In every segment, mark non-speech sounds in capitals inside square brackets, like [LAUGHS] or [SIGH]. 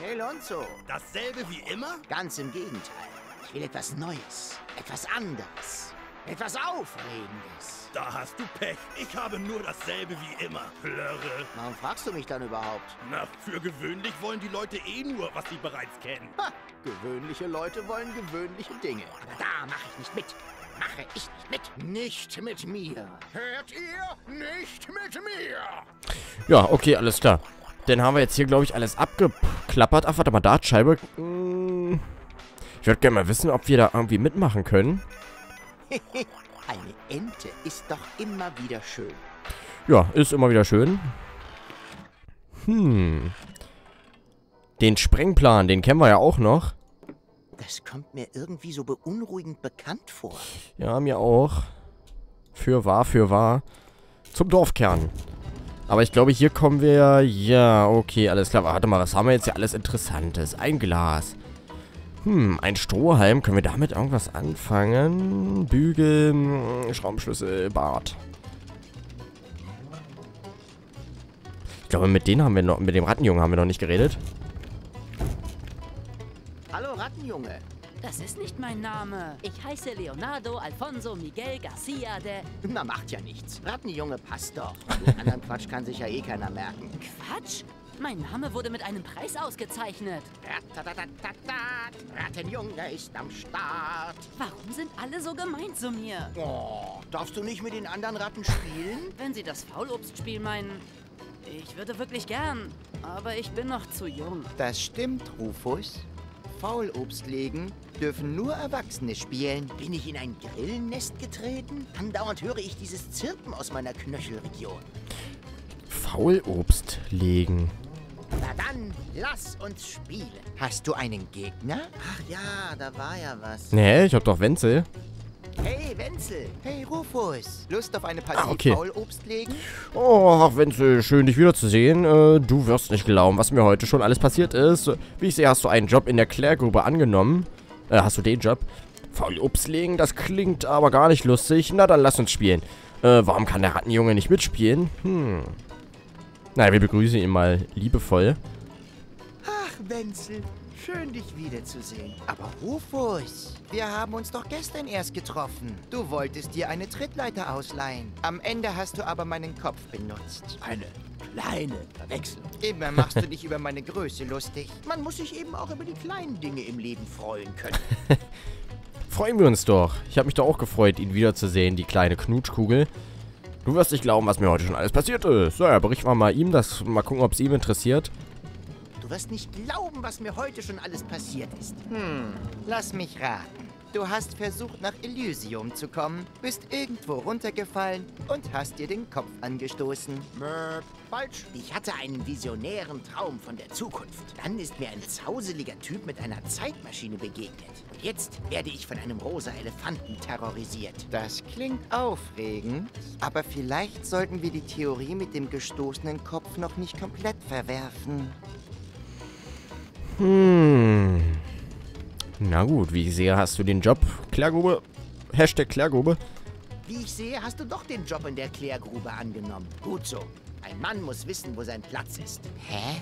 Hey Lonzo, Dasselbe wie immer? ganz im Gegenteil. Ich will etwas Neues, etwas anderes, etwas Aufregendes. Da hast du Pech. Ich habe nur dasselbe wie immer. Plörre. Warum fragst du mich dann überhaupt? Na, für gewöhnlich wollen die Leute eh nur, was sie bereits kennen. Ha, gewöhnliche Leute wollen gewöhnliche Dinge. Aber da mache ich nicht mit. Mache ich nicht mit. Nicht mit mir. Hört ihr? Nicht mit mir. Ja, okay, alles klar. Dann haben wir jetzt hier, glaube ich, alles abgeklappert. Ach, warte mal, Dartscheibe. Hm. Ich würde gerne mal wissen, ob wir da irgendwie mitmachen können. [LAUGHS] Eine Ente ist doch immer wieder schön. Ja, ist immer wieder schön. Hm. Den Sprengplan, den kennen wir ja auch noch. Das kommt mir irgendwie so beunruhigend bekannt vor. Ja, mir auch. Für wahr, für wahr. Zum Dorfkern. Aber ich glaube, hier kommen wir... Ja, okay, alles klar. Warte mal, was haben wir jetzt hier alles Interessantes? Ein Glas. Hm, ein Strohhalm. Können wir damit irgendwas anfangen? Bügel, hm, Schraubenschlüssel, Bart. Ich glaube, mit denen haben wir noch... Mit dem Rattenjungen haben wir noch nicht geredet. Hallo Rattenjunge. Das ist nicht mein Name. Ich heiße Leonardo Alfonso Miguel Garcia de... Na, macht ja nichts. Rattenjunge passt doch. [LAUGHS] Den anderen Quatsch kann sich ja eh keiner merken. Quatsch! Mein Name wurde mit einem Preis ausgezeichnet. Rattenjunge ist am Start. Warum sind alle so gemein zu mir? Oh, darfst du nicht mit den anderen Ratten spielen? Wenn Sie das Faulobstspiel meinen... Ich würde wirklich gern, aber ich bin noch zu jung. Das stimmt, Rufus. Faulobst legen dürfen nur Erwachsene spielen. Bin ich in ein Grillennest getreten? Andauernd höre ich dieses Zirpen aus meiner Knöchelregion. Faulobst legen. Na dann, lass uns spielen. Hast du einen Gegner? Ach ja, da war ja was. Nee, ich hab doch Wenzel. Hey, Wenzel. Hey, Rufus. Lust auf eine Partie Ah, okay. Faulobst legen? Oh, ach Wenzel, schön dich wiederzusehen. Äh, du wirst nicht glauben, was mir heute schon alles passiert ist. Wie ich sehe, hast du einen Job in der Klärgrube angenommen. Äh, hast du den Job? Faulobst legen, das klingt aber gar nicht lustig. Na, dann lass uns spielen. Äh, warum kann der Rattenjunge nicht mitspielen? Hm. Naja, wir begrüßen ihn mal liebevoll. Ach, Wenzel. Schön, dich wiederzusehen. Aber Rufus, wir haben uns doch gestern erst getroffen. Du wolltest dir eine Trittleiter ausleihen. Am Ende hast du aber meinen Kopf benutzt. Eine kleine Verwechslung. Immer machst du [LAUGHS] dich über meine Größe lustig. Man muss sich eben auch über die kleinen Dinge im Leben freuen können. [LAUGHS] Freuen wir uns doch. Ich habe mich doch auch gefreut, ihn wiederzusehen, die kleine Knutschkugel. Du wirst nicht glauben, was mir heute schon alles passiert ist. So, ja, berichten wir mal ihm das. Mal gucken, ob es ihm interessiert. Du wirst nicht glauben, was mir heute schon alles passiert ist. Hm, lass mich raten. Du hast versucht, nach Elysium zu kommen, bist irgendwo runtergefallen und hast dir den Kopf angestoßen. Möp, falsch. Ich hatte einen visionären Traum von der Zukunft. Dann ist mir ein zauseliger Typ mit einer Zeitmaschine begegnet. Und jetzt werde ich von einem rosa Elefanten terrorisiert. Das klingt aufregend, aber vielleicht sollten wir die Theorie mit dem gestoßenen Kopf noch nicht komplett verwerfen. Hm. Na gut, wie ich sehe, hast du den Job. Klärgrube. Hashtag Klärgrube. Wie ich sehe, hast du doch den Job in der Klärgrube angenommen. Gut so. Ein Mann muss wissen, wo sein Platz ist. Hä?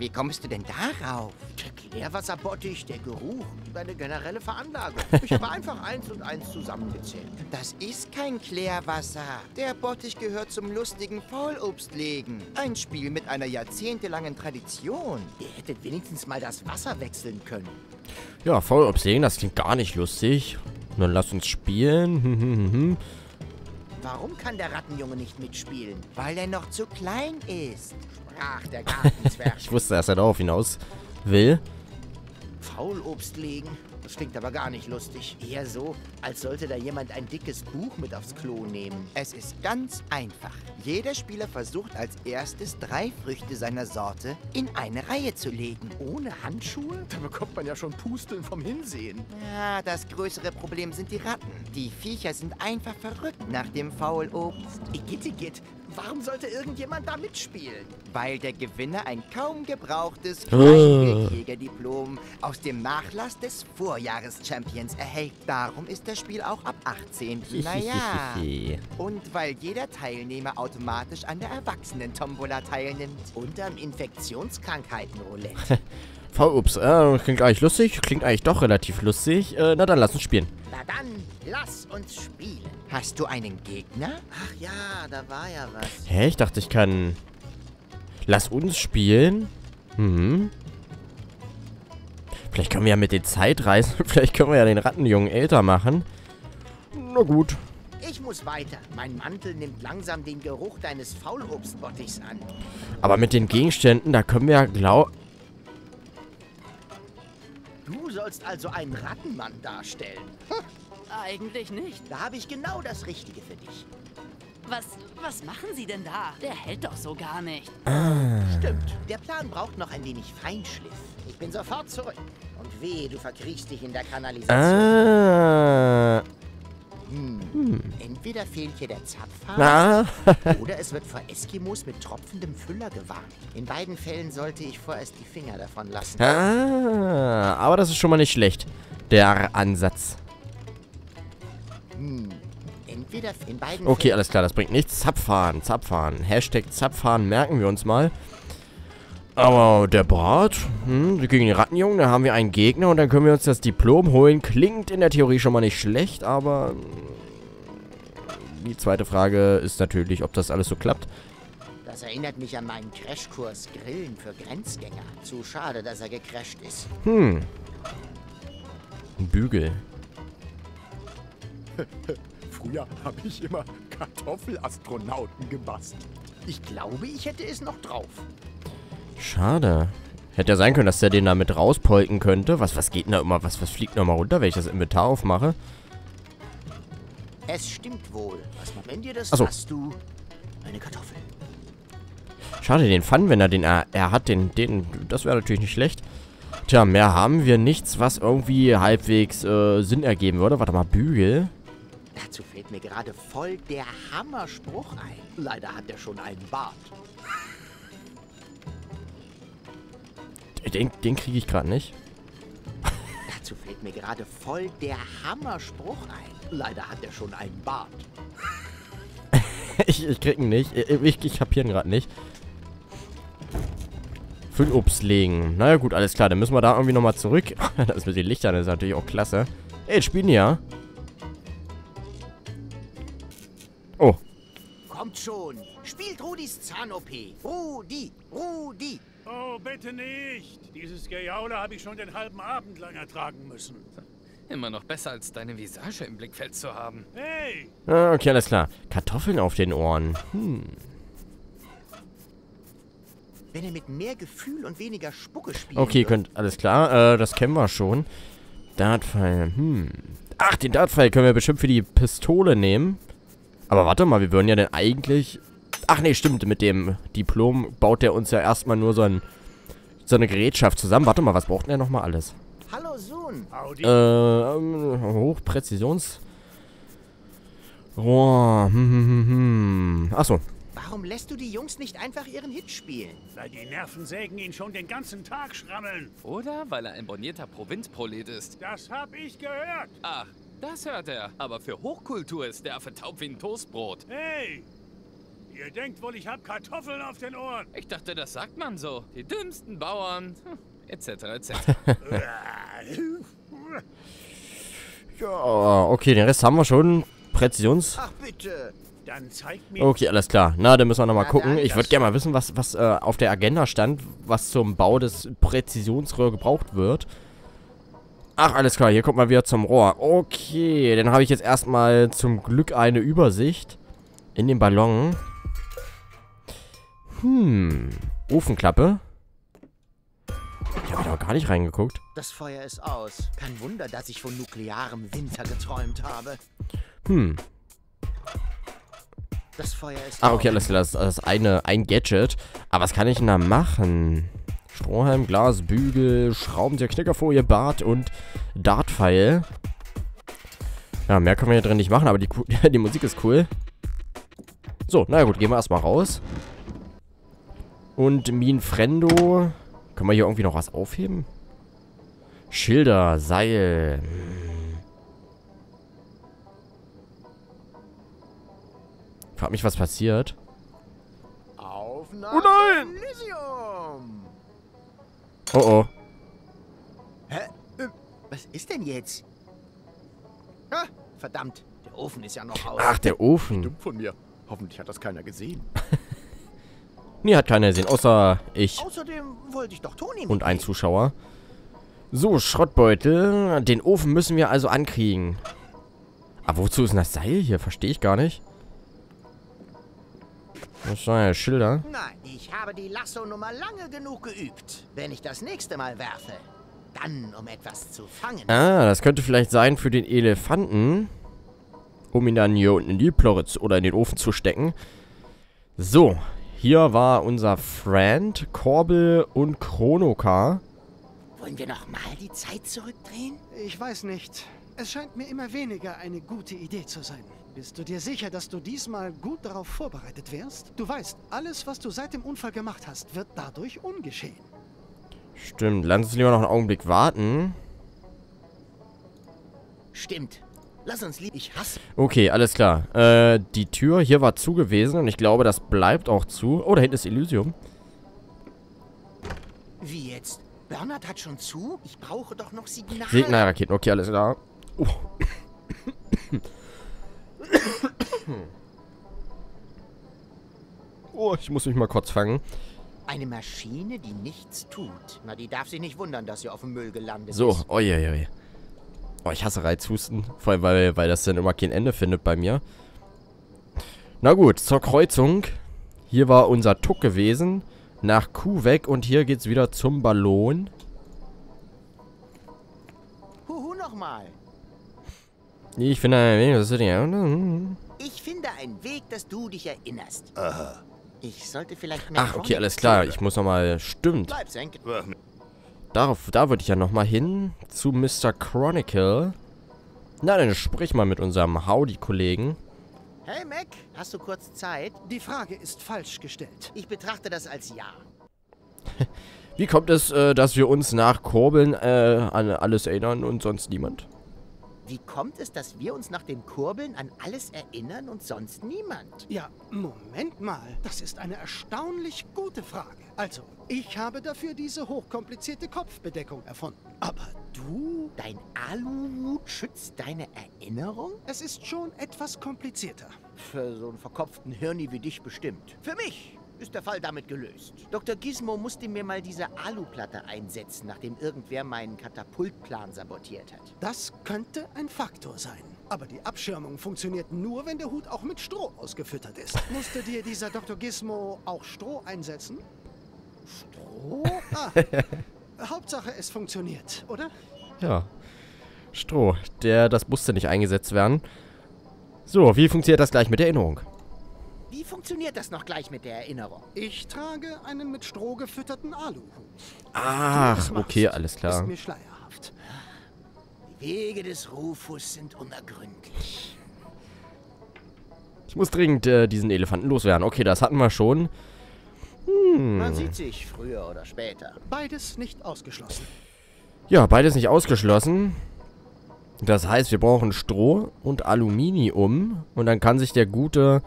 Wie kommst du denn darauf? Der Klärwasserbottich, der Geruch, deine generelle Veranlagung. Ich habe einfach eins und eins zusammengezählt. Das ist kein Klärwasser. Der Bottich gehört zum lustigen Faulobstlegen. Ein Spiel mit einer jahrzehntelangen Tradition. Ihr hättet wenigstens mal das Wasser wechseln können. Ja, Faulobst legen, das klingt gar nicht lustig. Nun lass uns spielen. [LAUGHS] Warum kann der Rattenjunge nicht mitspielen? Weil er noch zu klein ist. Sprach der [LAUGHS] Gartenzwerg. Ich wusste, dass er darauf hinaus will. Faulobst legen? Das klingt aber gar nicht lustig. Eher so, als sollte da jemand ein dickes Buch mit aufs Klo nehmen. Es ist ganz einfach. Jeder Spieler versucht als erstes drei Früchte seiner Sorte in eine Reihe zu legen. Ohne Handschuhe? Da bekommt man ja schon Pusteln vom Hinsehen. Ja, das größere Problem sind die Ratten. Die Viecher sind einfach verrückt nach dem Faulobst, Igitt, Igitt. Warum sollte irgendjemand da mitspielen? weil der Gewinner ein kaum gebrauchtes Ah. Kleinwildjägerdiplom aus dem Nachlass des Vorjahres-Champions erhält. Darum ist das Spiel auch ab 18. [LAUGHS] Naja. Und weil jeder Teilnehmer automatisch an der Erwachsenen-Tombola teilnimmt. Und am Infektionskrankheiten-Roulette. [LAUGHS] V-Ups, äh, klingt eigentlich lustig. Klingt eigentlich doch relativ lustig. Äh, na dann, lass uns spielen. Na dann, lass uns spielen. Hast du einen Gegner? Ach ja, da war ja was. Hä, ich dachte, ich kann... Lass uns spielen? Hm. Vielleicht können wir ja mit den Zeitreisen... [LAUGHS] Vielleicht können wir ja den Rattenjungen älter machen. Na gut. Ich muss weiter. Mein Mantel nimmt langsam den Geruch deines Faulobstbottichs an. Aber mit den Gegenständen, da können wir ja glaub... Du sollst also einen Rattenmann darstellen. Eigentlich nicht. Da habe ich genau das Richtige für dich. Was, was machen Sie denn da? Der hält doch so gar nicht. Stimmt. Der Plan braucht noch ein wenig Feinschliff. Ich bin sofort zurück. Und weh, du verkriechst dich in der Kanalisation. Ah. Hm. Entweder fehlt hier der Zapfhahn [LAUGHS] oder es wird vor Eskimos mit tropfendem Füller gewarnt. In beiden Fällen sollte ich vorerst die Finger davon lassen. Ah. Aber das ist schon mal nicht schlecht. Der Ansatz. Entweder in beiden Okay, Fällen alles klar, das bringt nichts. Zapfahren, Zapfahren. Hashtag Zapfahren merken wir uns mal. Aber der Bart, hm, gegen den Rattenjungen, da haben wir einen Gegner und dann können wir uns das Diplom holen. Klingt in der Theorie schon mal nicht schlecht, aber hm, die zweite Frage ist natürlich, ob das alles so klappt. Das erinnert mich an meinen Crashkurs Grillen für Grenzgänger. Zu schade, dass er gecrasht ist. Hm. Ein Bügel. [LAUGHS] Früher habe ich immer Kartoffelastronauten gebastelt. Ich glaube, ich hätte es noch drauf. Schade. Hätte ja sein können, dass der den da mit rauspolken könnte. Was, was geht denn da immer? Was, was fliegt noch mal runter, wenn ich das Inventar aufmache? Es stimmt wohl. Was man, wenn dir das Ach so. hast du eine Kartoffel. Schade, den Fun, wenn er den er, er hat, den, den, das wäre natürlich nicht schlecht. Tja, mehr haben wir nichts, was irgendwie halbwegs äh, Sinn ergeben würde. Warte mal, Bügel. Dazu fällt mir gerade voll der Hammerspruch ein. Leider hat er schon einen Bart. Den, den kriege ich gerade nicht. Dazu fällt mir gerade voll der Hammerspruch ein. Leider hat er schon einen Bart. [LAUGHS] ich, ich krieg ihn nicht. Ich, ich, ihn gerade nicht. Füllobst legen. Naja gut, alles klar. Dann müssen wir da irgendwie nochmal zurück. [LAUGHS] das mit den Lichtern ist natürlich auch klasse. Ey, jetzt spielen ja. Oh, Kommt schon. Spielt Rudis Zahn-OP. Rudi, Rudi. Oh, bitte nicht. Dieses Gejaule habe ich schon den halben Abend lang ertragen müssen. Immer noch besser, als deine Visage im Blickfeld zu haben. Hey, Ah, okay, alles klar. Kartoffeln auf den Ohren. Hm. Wenn er mit mehr Gefühl und weniger Spucke spielt. Okay, könnt, alles klar. Äh, das kennen wir schon. Dartpfeil, hm. Ach, den Dartpfeil können wir bestimmt für die Pistole nehmen. Aber warte mal, wir würden ja denn eigentlich... Ach nee, stimmt, mit dem Diplom baut der uns ja erstmal nur so, ein, so eine Gerätschaft zusammen. Warte mal, was braucht denn der nochmal alles? Hallo Sohn. Audi. Äh, ähm, Hochpräzisions... Rohr, hm, hm, hm, hm. Achso, Warum lässt du die Jungs nicht einfach ihren Hit spielen? Weil die Nervensägen ihn schon den ganzen Tag schrammeln. Oder weil er ein bornierter Provinzprolet ist. Das hab ich gehört. Ach, das hört er. Aber für Hochkultur ist der Affe taub wie ein Toastbrot. Hey, ihr denkt wohl, ich hab Kartoffeln auf den Ohren. Ich dachte, das sagt man so. Die dümmsten Bauern, hm, etc. etc. [LAUGHS] ja, okay, den Rest haben wir schon. Präzisions... Ach bitte. Dann zeig mir... Okay, alles klar. Na, dann müssen wir nochmal gucken. Ich würde gerne mal wissen, was, was äh, auf der Agenda stand, was zum Bau des Präzisionsrohr gebraucht wird. Ach, alles klar. Hier kommt mal wieder zum Rohr. Okay, dann habe ich jetzt erstmal zum Glück eine Übersicht in dem Ballon. Hm. Ofenklappe. Gar nicht reingeguckt. Das Feuer ist aus. Kein Wunder, dass ich von nuklearem Winter geträumt habe. Hm. Das Feuer ist Ah, okay, alles klar. Das das ist eine, ein Gadget. Aber was kann ich denn da machen? Strohhalm, Glas, Bügel, Schraubenzieher, Knickerfolie, Bart und Dartpfeil. Ja, mehr können wir hier drin nicht machen, aber die, [LAUGHS] die Musik ist cool. So, na gut, gehen wir erstmal raus. Und Minfrendo. Können wir hier irgendwie noch was aufheben? Schilder, Seil. Frag mich, was passiert. Auf nach Oh nein! Elysium. Oh oh. ist denn jetzt? Ah, verdammt, der Ofen ist ja noch aus. Ach, der Ofen. Dumm von mir. Hoffentlich hat das keiner gesehen. [LAUGHS] Nee, hat keiner gesehen, außer ich Außerdem wollte ich und ein. Zuschauer. So, Schrottbeutel. Den Ofen müssen wir also ankriegen. Aber wozu ist denn das Seil hier? Verstehe ich gar nicht. Das sind ja Schilder. Nein, ich habe die Lasso-Nummer lange genug geübt. Wenn ich das nächste Mal werfe, dann um etwas zu fangen. Ah, das könnte vielleicht sein für den Elefanten. Um ihn dann hier unten in die Plorre zu, oder in den Ofen zu stecken. So, hier war unser Friend, Korbel und Chronokar. Wollen wir noch mal die Zeit zurückdrehen? Ich weiß nicht. Es scheint mir immer weniger eine gute Idee zu sein. Bist du dir sicher, dass du diesmal gut darauf vorbereitet wärst? Du weißt, alles, was du seit dem Unfall gemacht hast, wird dadurch ungeschehen. Stimmt, lass uns lieber noch einen Augenblick warten. Stimmt. Lass uns lieb. Ich hasse. Okay, alles klar. Äh, die Tür hier war zu gewesen und ich glaube, das bleibt auch zu. Oh, da hinten ist Elysium. Wie jetzt? Bernhard hat schon zu? Ich brauche doch noch Signale. Signalraketen, okay, alles klar. Oh. [COUGHS] oh, ich muss mich mal kurz fangen. Eine Maschine, die nichts tut. Na, die darf sich nicht wundern, dass sie auf dem Müll gelandet So, ist. oi, oi, oi. Oh, ich hasse Reizhusten. Vor allem, weil, weil das dann immer kein Ende findet bei mir. Na gut, zur Kreuzung. Hier war unser Tuck gewesen. Nach Kuh weg und hier geht's wieder zum Ballon. Huhu, nochmal. Ich finde ein wenig, das ist ja. Ich finde einen Weg, dass du dich erinnerst. Aha. Ich sollte vielleicht mehr Ach, okay, alles klar. Ich muss nochmal. Stimmt. Bleib senken. Darauf, da würde ich ja nochmal hin. Zu Mr. Chronicle. Na, dann sprich mal mit unserem Howdy-Kollegen. Hey, Mac, hast du kurz Zeit? Die Frage ist falsch gestellt. Ich betrachte das als Ja. [LAUGHS] Wie kommt es, äh, dass wir uns nach Kurbeln äh, an alles erinnern und sonst niemand? Wie kommt es, dass wir uns nach dem Kurbeln an alles erinnern und sonst niemand? Ja, Moment mal. Das ist eine erstaunlich gute Frage. Also, ich habe dafür diese hochkomplizierte Kopfbedeckung erfunden. Aber du? Dein Aluhut schützt deine Erinnerung? Es ist schon etwas komplizierter. Für so einen verkopften Hirni wie dich bestimmt. Für mich ist der Fall damit gelöst. Dr. Gizmo musste mir mal diese Aluplatte einsetzen, nachdem irgendwer meinen Katapultplan sabotiert hat. Das könnte ein Faktor sein. Aber die Abschirmung funktioniert nur, wenn der Hut auch mit Stroh ausgefüttert ist. Musste dir dieser Dr. Gizmo auch Stroh einsetzen? Stroh? Ah, [LAUGHS] Hauptsache, es funktioniert, oder? Ja. Stroh. Der, das musste nicht eingesetzt werden. So, wie funktioniert das gleich mit der Erinnerung? Wie funktioniert das noch gleich mit der Erinnerung? Ich trage einen mit Stroh gefütterten Aluhut. Ach, Was machst, okay, alles Ist klar. mir schleierhaft. Die Wege des Rufus sind unergründlich. Ich muss dringend äh, diesen Elefanten loswerden. Okay, das hatten wir schon. Man sieht sich früher oder später. Beides nicht ausgeschlossen. Ja, beides nicht ausgeschlossen. Das heißt, wir brauchen Stroh und Aluminium. Und dann kann sich der gute,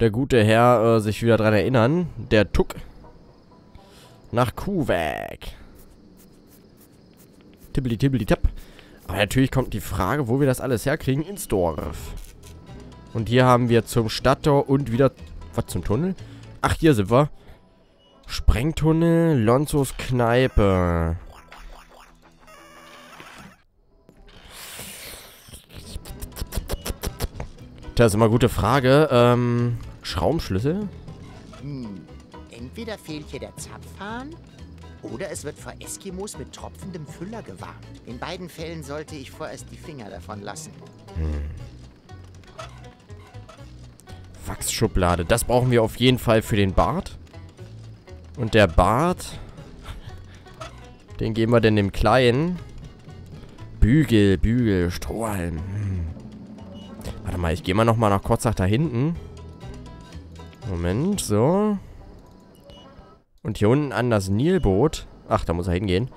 der gute Herr äh, sich wieder dran erinnern. Der Tuck. Nach Kuhweg. Tibbeli, tibbeli, tapp. Aber natürlich kommt die Frage, wo wir das alles herkriegen. Ins Dorf. Und hier haben wir zum Stadttor und wieder... Was zum Tunnel? Ach, hier sind wir. Sprengtunnel, Lonzos Kneipe. Das ist immer eine gute Frage. Ähm, Schraubenschlüssel? Hm. Entweder fehlt hier der Zapfhahn oder es wird vor Eskimos mit tropfendem Füller gewarnt. In beiden Fällen sollte ich vorerst die Finger davon lassen. Wachsschublade. Das brauchen wir auf jeden Fall für den Bart. Und der Bart... Den geben wir denn dem Kleinen. Bügel, Bügel, Strohhalm. Warte mal, ich gehe mal nochmal nach kurz nach da hinten. Moment, so. Und hier unten an das Nilboot. Ach, da muss er hingehen.